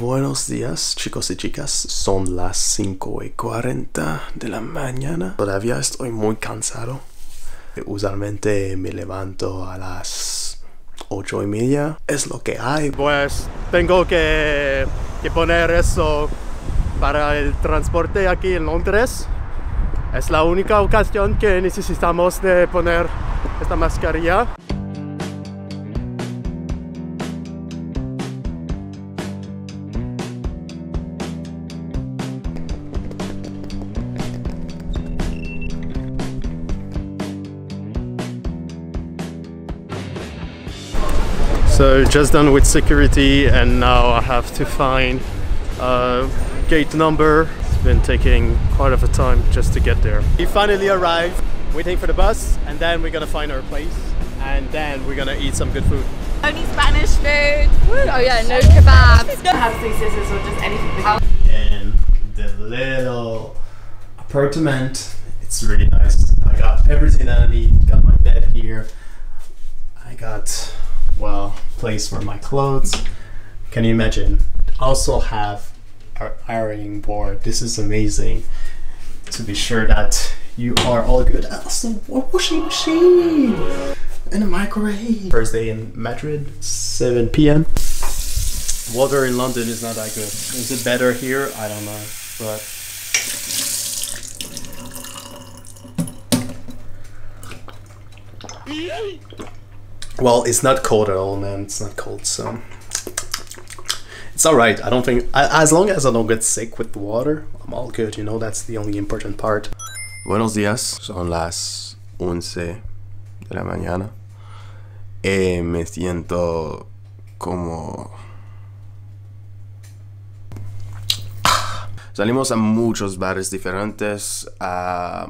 Buenos días, chicos y chicas. Son las 5 y 40 de la mañana. Todavía estoy muy cansado. Usualmente me levanto a las 8 y media. Es lo que hay. Pues tengo que, que poner eso para el transporte aquí en Londres. Es la única ocasión que necesitamos de poner esta mascarilla. So just done with security and now I have to find a gate number. It's been taking quite of a time just to get there. We finally arrived, waiting for the bus and then we're gonna find our place and then we're gonna eat some good food. Only Spanish food. Oh yeah, no kebabs. Have two scissors or just anything. in the little apartment. It's really nice. I got everything that I need. Got my bed here. I got well place for my clothes. Can you imagine? Also have our ironing board. This is amazing. To be sure that you are all good. Also, a washing machine and a microwave. First day in Madrid, 7 p.m. Water in London is not that good. Is it better here? I don't know. But well, it's not cold at all, man. It's not cold, so it's all right. I don't think as long as I don't get sick with the water, I'm all good. You know, that's the only important part. Buenos días. Son las 11 de la mañana. Eh, me siento como Salimos a muchos bares diferentes ah,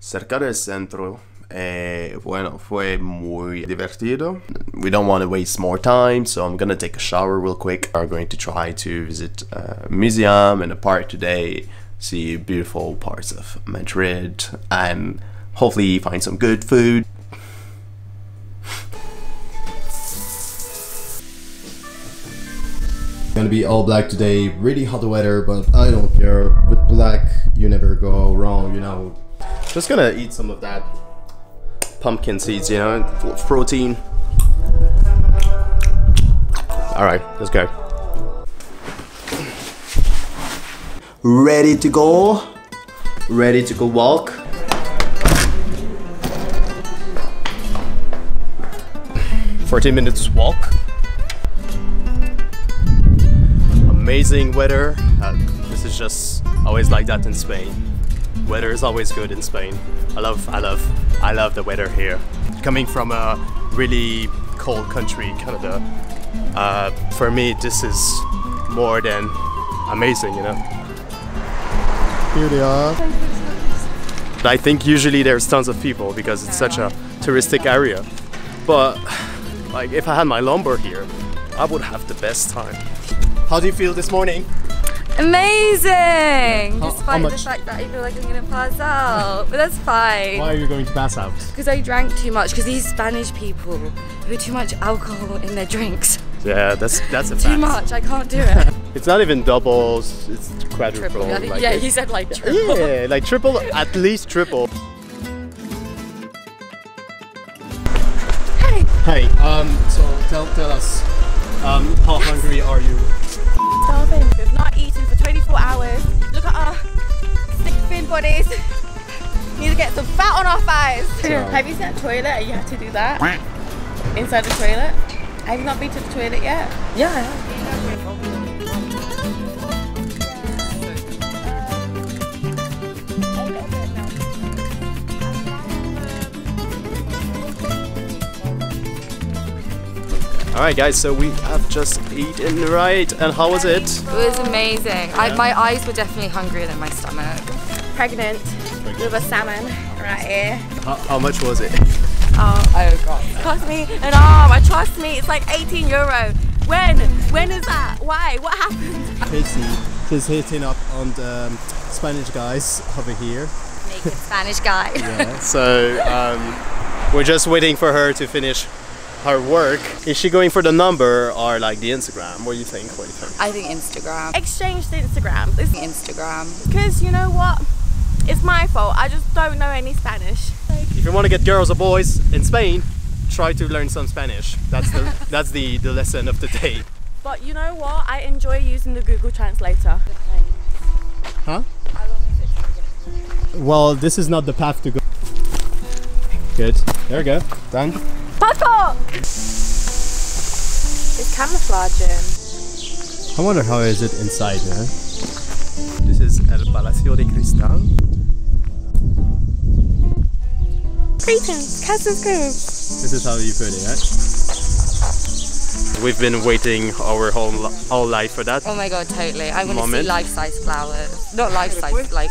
cerca del centro. Eh, bueno, fue muy divertido. We don't want to waste more time, so I'm gonna take a shower real quick. We're going to try to visit a museum and a park today, see beautiful parts of Madrid, and hopefully find some good food. Gonna be all black today, really hot weather, but I don't care. With black, you never go wrong, you know. Just gonna eat some of that pumpkin seeds, you know, full of protein. All right, let's go. Ready to go? Ready to go walk? Fourteen minutes walk. Amazing weather. Uh, this is just always like that in Spain. Weather is always good in Spain. I love, I love, I love the weather here. Coming from a really cold country, Canada, uh, for me this is more than amazing, you know. Here they are. I think usually there's tons of people because it's such a touristic area. But like if I had my lumber here, I would have the best time. How do you feel this morning? Amazing! How- Despite how the fact that I feel like I'm gonna pass out, but that's fine. Why are you going to pass out? Because I drank too much. Because these Spanish people put too much alcohol in their drinks. Yeah, that's that's a fact. Too much. I can't do it. It's not even doubles, it's quadruple. Triple. like yeah, it- he said like triple. Yeah, like triple, at least triple. Hey, Hey, um, so tell, tell us, um, how hungry are you? Starving. We've not eaten for 24 hours. Look at our thick thin bodies. Need to get some fat on our thighs. Have you seen a toilet you have to do that? Inside the toilet? Have you not been to the toilet yet? yeah, Alright guys, so we have just eaten, right? And how was it? It was amazing. I, my eyes were definitely hungrier than my stomach. Pregnant with a salmon right here. How, how much was it? Oh, Oh god. cost me an arm. I trust me. It's like 18 euro. When? When is that? Why? What happened? Casey, she's hitting up on the um, Spanish guys over here. Naked Spanish guy. Yeah, so, um, we're just waiting for her to finish her work. Is she going for the number or like the Instagram? What do you think? What do you think? I think Instagram. Exchange the Instagram. It's Instagram. because you know what? It's my fault. I just don't know any Spanish. If you want to get girls or boys in Spain, try to learn some Spanish. That's the that's the, the lesson of the day. But you know what? I enjoy using the Google Translator. Huh? Well, this is not the path to go. Good. There we go. Done. Passport! It's camouflaging. I wonder how is it inside here. This is El Palacio de Cristal. Greetings, Cousins Cove. This is how you put it, right? We've been waiting our whole li- whole life for that. Oh my god, totally. I want to see Moment. life-size flowers. Not life-size, like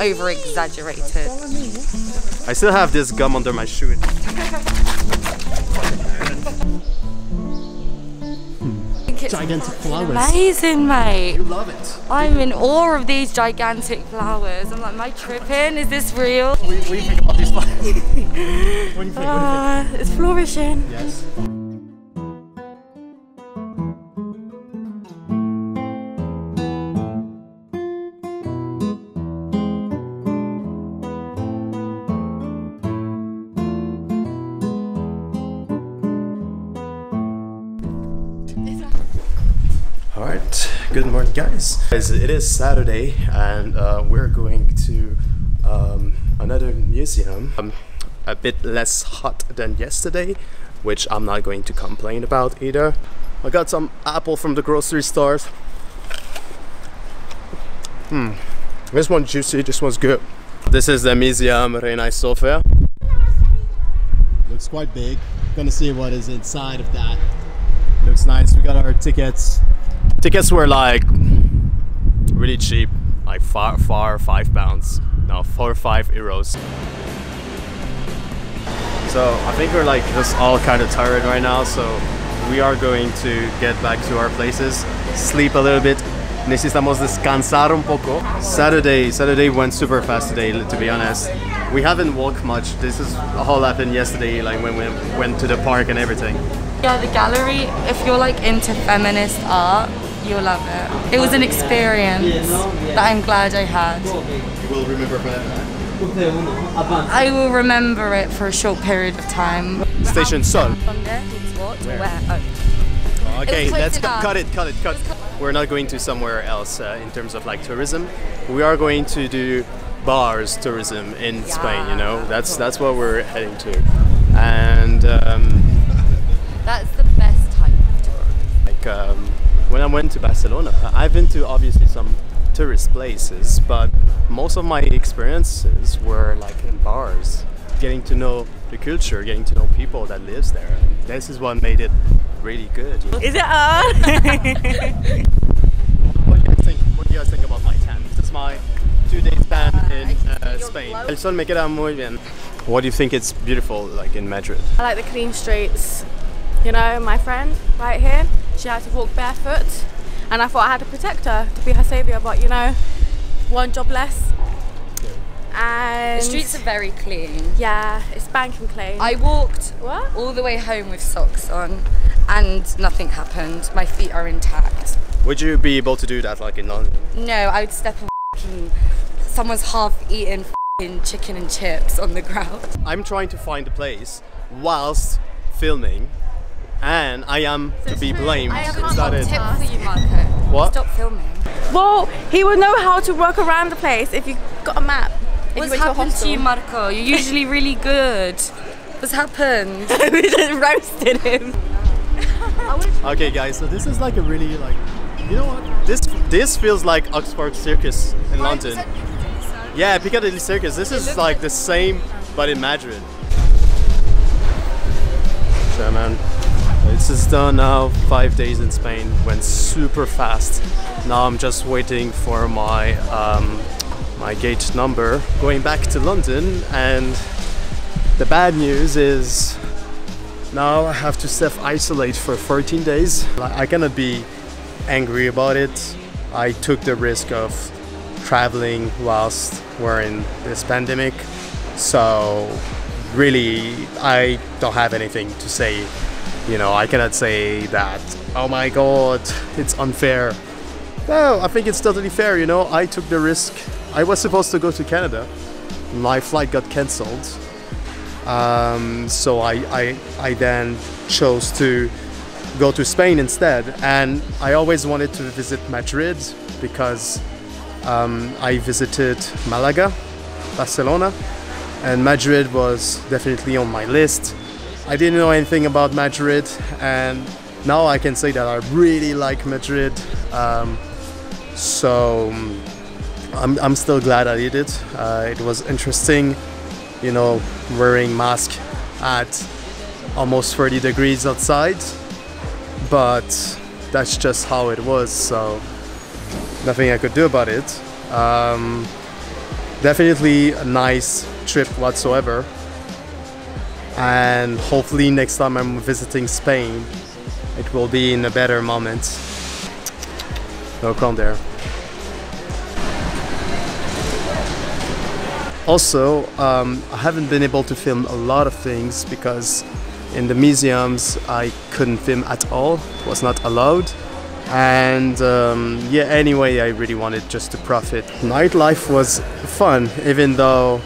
over-exaggerated. I still have this gum under my shoe. Gigantic flowers. amazing, mate. Love it. I'm in awe of these gigantic flowers. I'm like, am I tripping? Is this real? What do you, you think about these flowers? what do you think? What do you think? Uh, it's flourishing. Yes. Good morning, guys. It is Saturday, and uh, we're going to um, another museum. Um, a bit less hot than yesterday, which I'm not going to complain about either. I got some apple from the grocery stores. Hmm. This one's juicy. This one's good. This is the Museum Reina Sofia. Looks quite big. Gonna see what is inside of that. Looks nice. We got our tickets. Tickets were like really cheap, like far, far five pounds. now four or five euros. So I think we're like just all kind of tired right now. So we are going to get back to our places, sleep a little bit. Necesitamos descansar un poco. Saturday, Saturday went super fast today. To be honest, we haven't walked much. This is all happened yesterday, like when we went to the park and everything. Yeah, the gallery, if you're like into feminist art, you'll love it. It was an experience that I'm glad I had. You will remember forever. I will remember it for a short period of time. Station Sol. From there, it's what? To where? Oh. Okay, let's cu- cut it, cut it, cut. We're not going to somewhere else uh, in terms of like tourism. We are going to do bars tourism in Spain. You know, that's that's what we're heading to, and um, That's the best type of tour. like um, when I went to Barcelona, I've been to obviously some tourist places, but most of my experiences were like in bars, getting to know the culture, getting to know people that lives there. And this is what made it really good. Is it on? What do you guys think? What do you guys think about my tent? This is my two-day span in I can uh, see your Spain. glow. El sol me queda muy bien. What do you think it's beautiful like in Madrid? I like the clean streets. You know, my friend right here, she had to walk barefoot, and I thought I had to protect her to be her savior. But you know, one job less. And The streets are very clean. yeah, it's spanking clean. I walked what? all the way home with socks on and nothing happened. My feet are intact. Would you be able to do that like in London? No, I would step on someone's half-eaten chicken and chips on the ground. I'm trying to find a place whilst filming, and I am to be blamed. I have a that tip for you, Marco. What? Stop filming. Well, he would know how to work around the place if you got a map. If you What's went to happened to you, Marco? You're usually really good. What's happened? we just roasted him. Okay, guys. So this is like a really like, you know what? This this feels like Oxford Circus in London. Yeah, Piccadilly Circus. This is like the same, but in Madrid. So man, this is done now. Five days in Spain went super fast. Now I'm just waiting for my um, my gate number. Going back to London, and the bad news is now I have to self-isolate for 14 days. I cannot be angry about it. I took the risk of traveling whilst we're in this pandemic. So really, I don't have anything to say you know, I cannot say that, oh my god, it's unfair. No, I think it's totally fair, you know. I took the risk. I was supposed to go to Canada. My flight got cancelled. Um, so I, I, I then chose to go to Spain instead. And I always wanted to visit Madrid because um, I visited Malaga, Barcelona, and Madrid was definitely on my list. I didn't know anything about Madrid, and now I can say that I really like Madrid. Um, so I'm, I'm still glad I did it. Uh, it was interesting, you know, wearing mask at almost 30 degrees outside, but that's just how it was. So nothing I could do about it. Um, definitely a nice trip whatsoever. And hopefully next time I'm visiting Spain, it will be in a better moment. No come there. Also, um, I haven't been able to film a lot of things because in the museums I couldn't film at all. It was not allowed. And um, yeah, anyway, I really wanted just to profit. Nightlife was fun, even though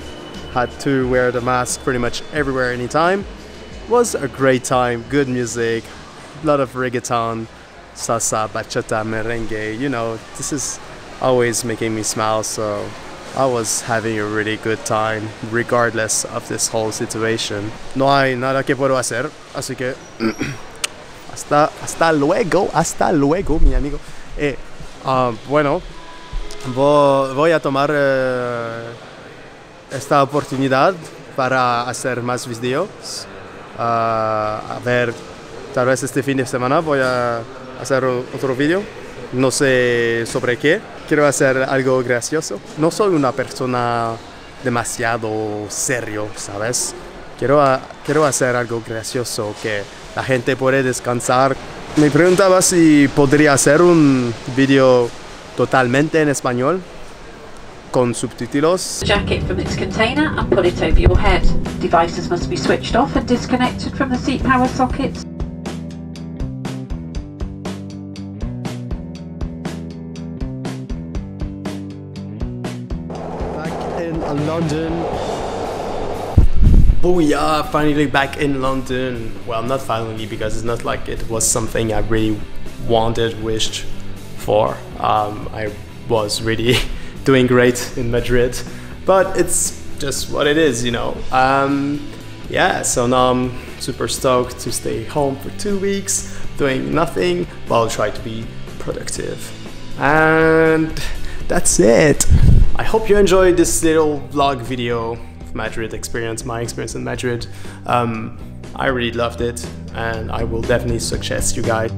had to wear the mask pretty much everywhere, anytime. Was a great time, good music, a lot of reggaeton, salsa, bachata, merengue. You know, this is always making me smile. So I was having a really good time, regardless of this whole situation. No hay nada que puedo hacer, así que hasta, hasta luego, hasta luego, mi amigo. Eh, ah, bueno, voy a tomar eh, esta oportunidad para hacer más videos. Ah, a ver, tal vez este fin de semana voy a hacer otro video. No sé sobre qué. Quiero hacer algo gracioso. No soy una persona demasiado serio, ¿sabes? Quiero, a- quiero hacer algo gracioso que la gente puede descansar. Me preguntaba si podría hacer un video totalmente en español con subtítulos. jacket from its container and put it over your head. Devices must be switched off and disconnected from the seat power sockets. back in London. Booyah! Finally back in London. Well, not finally because it's not like it was something I really wanted, wished for. Um, I was really doing great in Madrid, but it's just what it is, you know. Um, yeah, so now I'm super stoked to stay home for two weeks doing nothing, but I'll try to be productive. And that's it. I hope you enjoyed this little vlog video of Madrid experience, my experience in Madrid. Um, I really loved it, and I will definitely suggest you guys